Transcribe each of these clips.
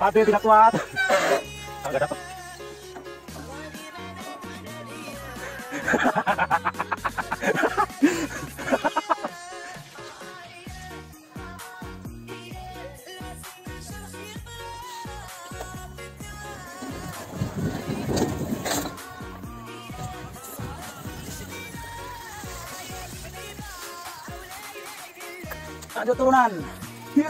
Ade tidak kuat. Agak dapat. Lanjut turunan. Iya,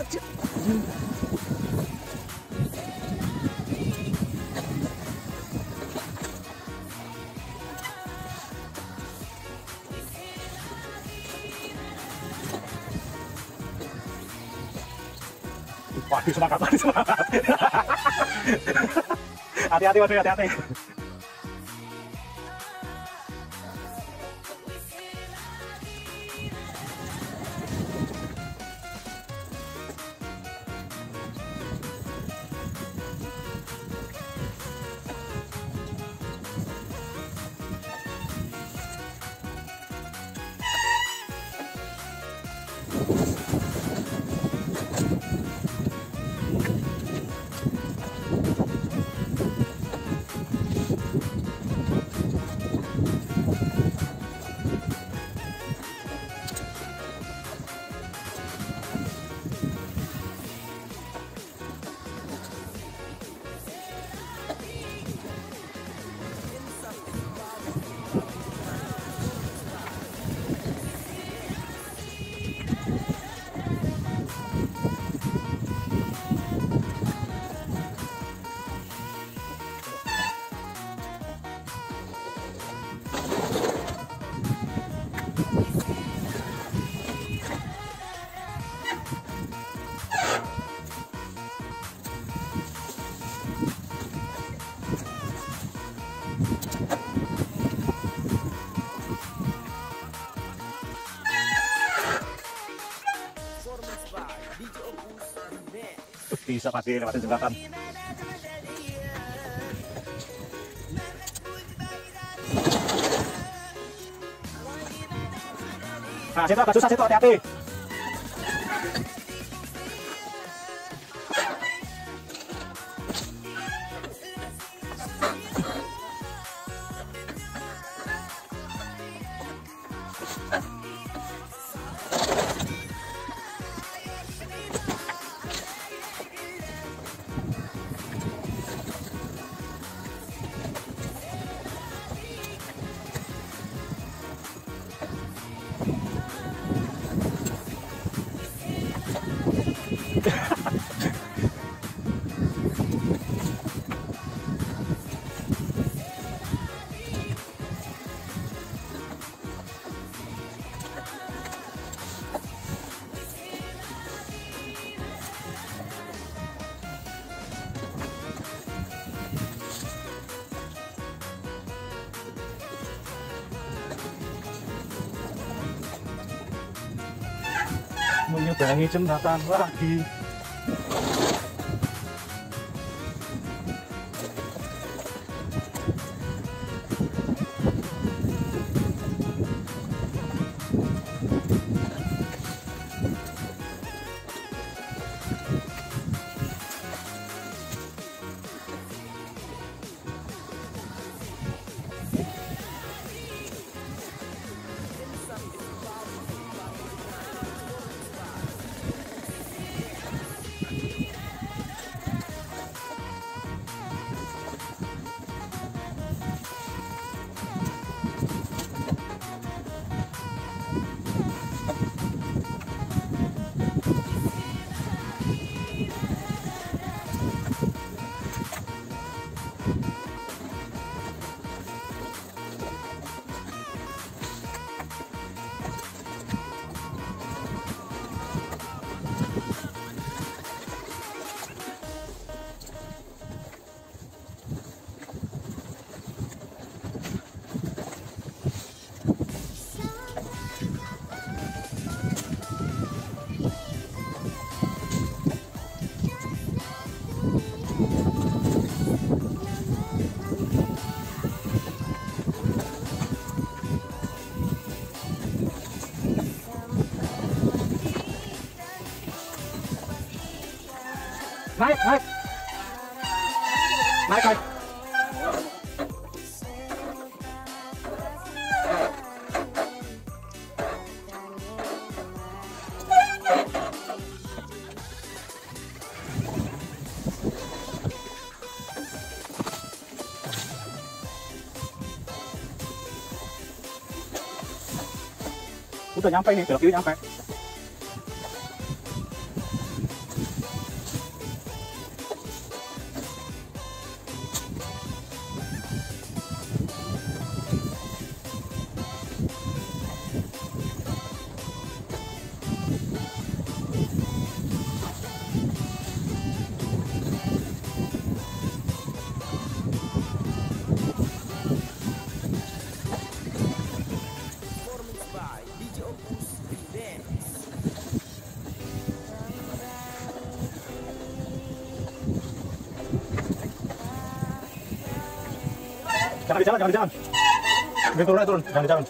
Waduh semangat, waduh semangat. Hati-hati, waduh hati-hati. Bisa pasti lewatin jembatan. Nah, situ agak susah situ hati-hati. Menyeberangi jembatan lagi. máy máy máy coi Kita nyampe đi, belok kiri nyampe. Jangan di jalan, jangan di jalan. Jangan turun, jangan di jalan.